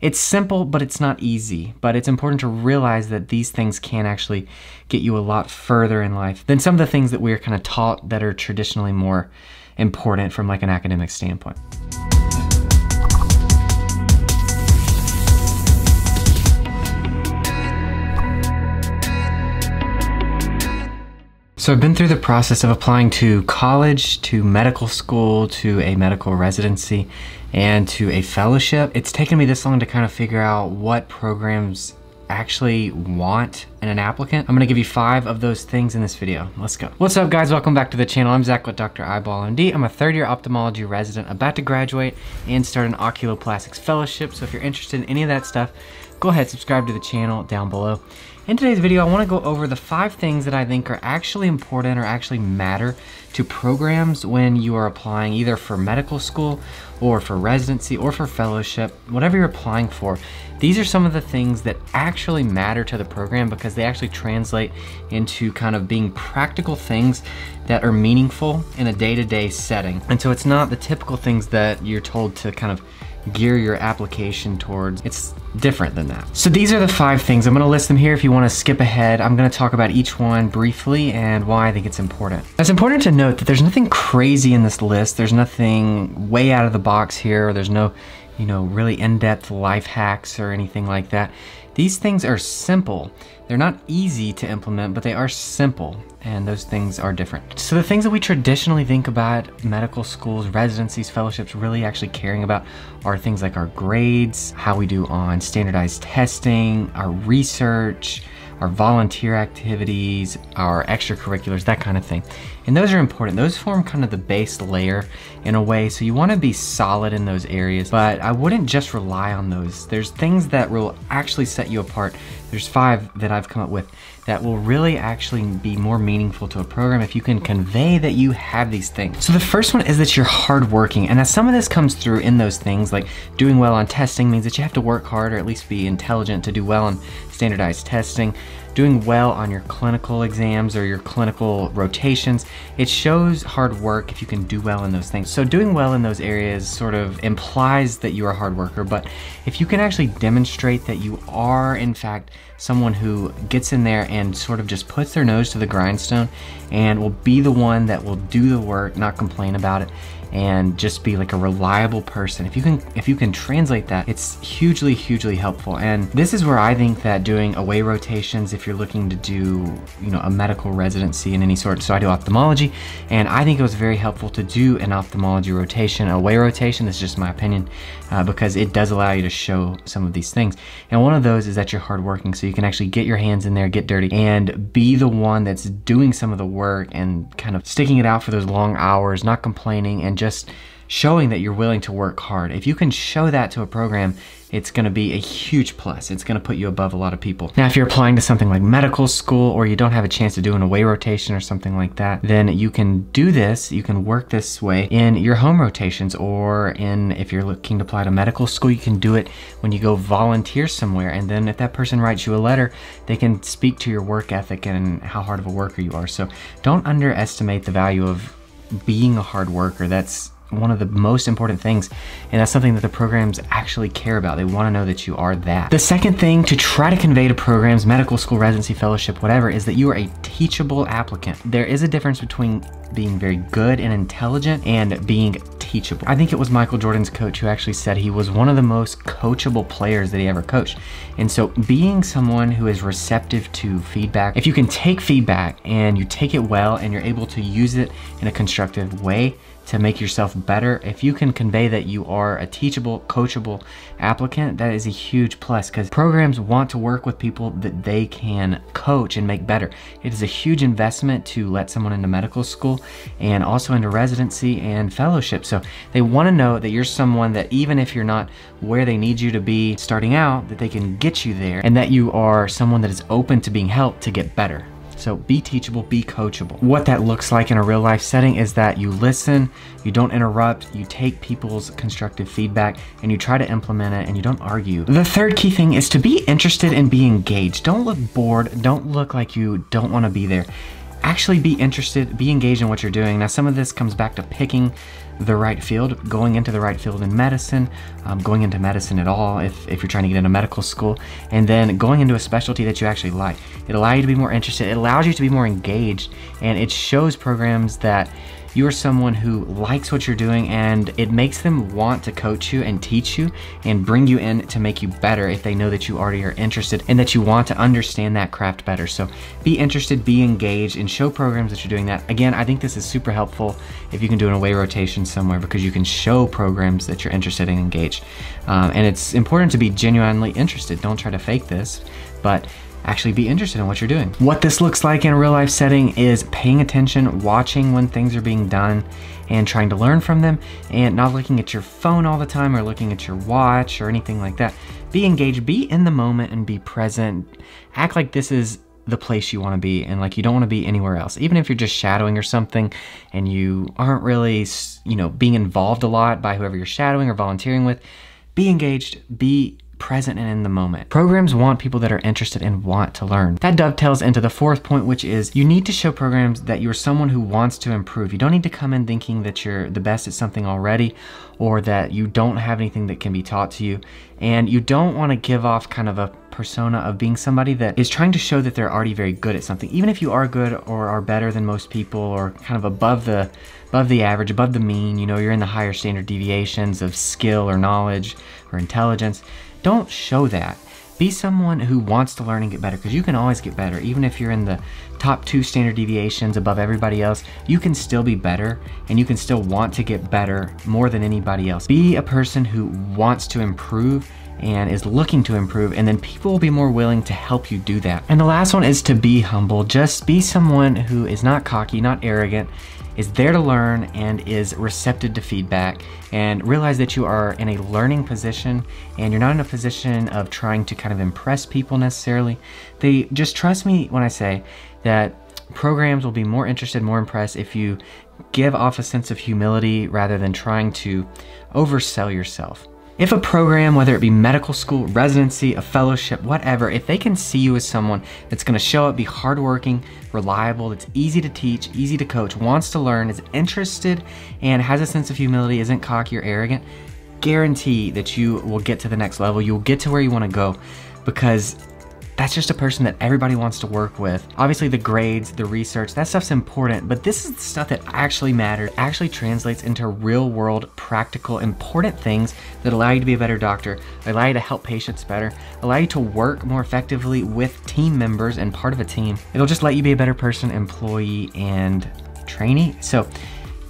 It's simple, but it's not easy. But it's important to realize that these things can actually get you a lot further in life than some of the things that we're kind of taught that are traditionally more important from like an academic standpoint. So I've been through the process of applying to college, to medical school, to a medical residency, and to a fellowship. It's taken me this long to kind of figure out what programs actually want in an applicant. I'm gonna give you five of those things in this video. Let's go. What's up guys, welcome back to the channel. I'm Zach with Dr. Eyeball MD. I'm a third year ophthalmology resident about to graduate and start an oculoplastics fellowship. So if you're interested in any of that stuff, go ahead, subscribe to the channel down below. In today's video, I wanna go over the five things that I think are actually important or actually matter to programs when you are applying either for medical school or for residency or for fellowship, whatever you're applying for. These are some of the things that actually matter to the program because they actually translate into kind of being practical things that are meaningful in a day-to-day -day setting. And so it's not the typical things that you're told to kind of gear your application towards. It's different than that. So these are the five things. I'm gonna list them here if you wanna skip ahead. I'm gonna talk about each one briefly and why I think it's important. It's important to note that there's nothing crazy in this list. There's nothing way out of the box here. There's no, you know, really in-depth life hacks or anything like that. These things are simple. They're not easy to implement, but they are simple, and those things are different. So the things that we traditionally think about medical schools, residencies, fellowships really actually caring about are things like our grades, how we do on standardized testing, our research, our volunteer activities, our extracurriculars, that kind of thing. And those are important. Those form kind of the base layer in a way. So you want to be solid in those areas, but I wouldn't just rely on those. There's things that will actually set you apart. There's five that I've come up with that will really actually be more meaningful to a program if you can convey that you have these things. So the first one is that you're hardworking, and as some of this comes through in those things, like doing well on testing means that you have to work hard or at least be intelligent to do well on standardized testing doing well on your clinical exams or your clinical rotations. It shows hard work if you can do well in those things. So doing well in those areas sort of implies that you're a hard worker, but if you can actually demonstrate that you are in fact someone who gets in there and sort of just puts their nose to the grindstone and will be the one that will do the work, not complain about it, and just be like a reliable person. If you can if you can translate that, it's hugely, hugely helpful. And this is where I think that doing away rotations, if you're looking to do, you know, a medical residency in any sort, so I do ophthalmology, and I think it was very helpful to do an ophthalmology rotation, away rotation, this is just my opinion, uh, because it does allow you to show some of these things. And one of those is that you're hardworking, so you can actually get your hands in there, get dirty, and be the one that's doing some of the work and kind of sticking it out for those long hours, not complaining, and just showing that you're willing to work hard. If you can show that to a program, it's gonna be a huge plus. It's gonna put you above a lot of people. Now, if you're applying to something like medical school or you don't have a chance to do an away rotation or something like that, then you can do this, you can work this way in your home rotations or in, if you're looking to apply to medical school, you can do it when you go volunteer somewhere. And then if that person writes you a letter, they can speak to your work ethic and how hard of a worker you are. So don't underestimate the value of being a hard worker. That's one of the most important things and that's something that the programs actually care about they want to know that you are that the second thing to try to convey to programs medical school residency fellowship whatever is that you are a teachable applicant there is a difference between being very good and intelligent and being teachable. I think it was michael jordan's coach who actually said he was one of the most coachable players that he ever coached. And so being someone who is receptive to feedback if you can take feedback and you take it well and you're able to use it in a constructive way to make yourself better, if you can convey that you are a teachable, coachable applicant, that is a huge plus because programs want to work with people that they can coach and make better. It is a huge investment to let someone into medical school and also into residency and fellowship. So they want to know that you're someone that even if you're not where they need you to be starting out, that they can get you there and that you are someone that is open to being helped to get better. So be teachable, be coachable. What that looks like in a real life setting is that you listen, you don't interrupt, you take people's constructive feedback and you try to implement it and you don't argue. The third key thing is to be interested and be engaged. Don't look bored, don't look like you don't want to be there actually be interested, be engaged in what you're doing. Now, some of this comes back to picking the right field, going into the right field in medicine, um, going into medicine at all if, if you're trying to get into medical school, and then going into a specialty that you actually like. It allows you to be more interested, it allows you to be more engaged, and it shows programs that you're someone who likes what you're doing and it makes them want to coach you and teach you and bring you in to make you better if they know that you already are interested and that you want to understand that craft better. So be interested, be engaged, and show programs that you're doing that. Again, I think this is super helpful if you can do an away rotation somewhere because you can show programs that you're interested and engaged. Um, and it's important to be genuinely interested. Don't try to fake this, but actually be interested in what you're doing. What this looks like in a real life setting is paying attention, watching when things are being done, and trying to learn from them, and not looking at your phone all the time or looking at your watch or anything like that. Be engaged, be in the moment, and be present. Act like this is the place you want to be and like you don't want to be anywhere else even if you're just shadowing or something and you aren't really you know being involved a lot by whoever you're shadowing or volunteering with be engaged be present and in the moment. Programs want people that are interested and want to learn. That dovetails into the fourth point, which is you need to show programs that you're someone who wants to improve. You don't need to come in thinking that you're the best at something already or that you don't have anything that can be taught to you. And you don't want to give off kind of a persona of being somebody that is trying to show that they're already very good at something. Even if you are good or are better than most people or kind of above the above the average, above the mean, you know, you're in the higher standard deviations of skill or knowledge or intelligence don't show that. Be someone who wants to learn and get better because you can always get better. Even if you're in the top two standard deviations above everybody else, you can still be better and you can still want to get better more than anybody else. Be a person who wants to improve and is looking to improve and then people will be more willing to help you do that. And the last one is to be humble. Just be someone who is not cocky, not arrogant, is there to learn and is receptive to feedback and realize that you are in a learning position and you're not in a position of trying to kind of impress people necessarily. They just trust me when I say that programs will be more interested, more impressed if you give off a sense of humility rather than trying to oversell yourself. If a program, whether it be medical school, residency, a fellowship, whatever, if they can see you as someone that's gonna show up, be hardworking, reliable, that's easy to teach, easy to coach, wants to learn, is interested, and has a sense of humility, isn't cocky or arrogant, guarantee that you will get to the next level. You'll get to where you wanna go because that's just a person that everybody wants to work with. Obviously the grades, the research, that stuff's important, but this is the stuff that actually matters, actually translates into real world, practical, important things that allow you to be a better doctor, allow you to help patients better, allow you to work more effectively with team members and part of a team. It'll just let you be a better person, employee, and trainee. So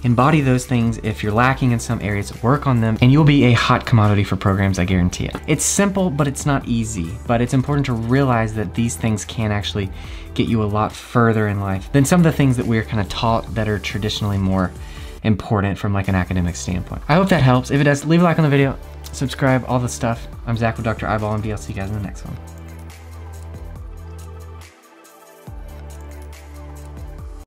Embody those things. If you're lacking in some areas, work on them and you'll be a hot commodity for programs, I guarantee it. It's simple, but it's not easy. But it's important to realize that these things can actually get you a lot further in life than some of the things that we're kind of taught that are traditionally more important from like an academic standpoint. I hope that helps. If it does, leave a like on the video, subscribe, all the stuff. I'm Zach with Dr. Eyeball and I'll see you guys in the next one.